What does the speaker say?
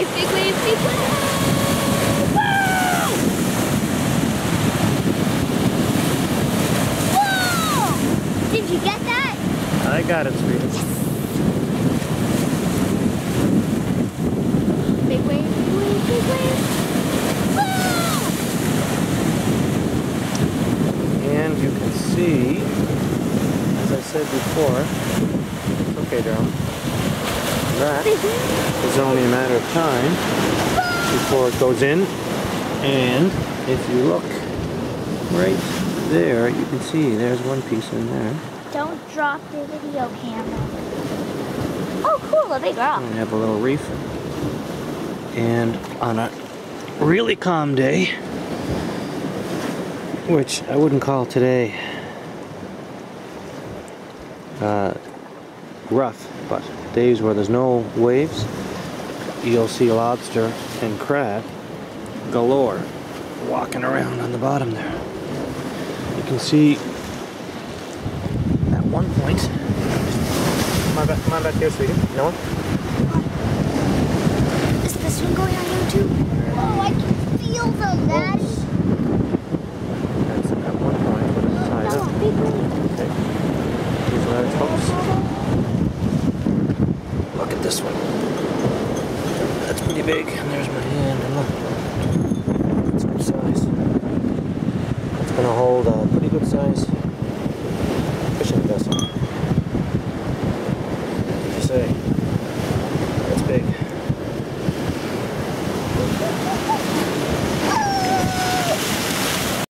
wave, big wave, big wave. Whoa! Did you get that? I got it, sweetie. Big wave, big wave, big wave. Whoa! And you can see, as I said before, okay, darling. That Big only a matter of time before it goes in. And if you look right there, you can see there's one piece in there. Don't drop the video camera. Oh, cool, a big rock. We have a little reef. And on a really calm day, which I wouldn't call today uh, rough, but days where there's no waves, you'll see lobster and crab galore walking around on the bottom there. You can see at one point. Come on back, come on back here, sweetie. Noah. Is this one going on YouTube? Oh, I can feel them, Daddy. That's at one point when it's tied No, up. big wave. Okay. Here's where it's hooks. Look at this one. That's pretty big. And there's my hand. And look. That's good size. That's gonna hold a pretty good size fishing vessel. What you say? That's big.